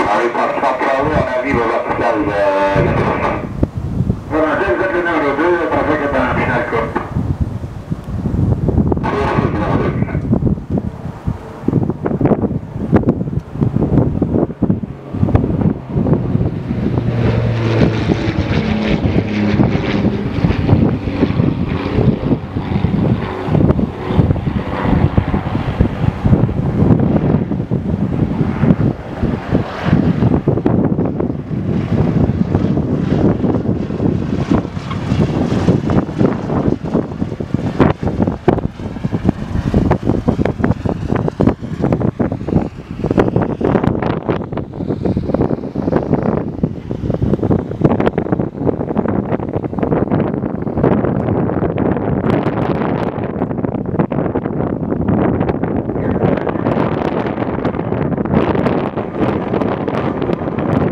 Allez, passe Central, on arrive au vertical de... Voilà,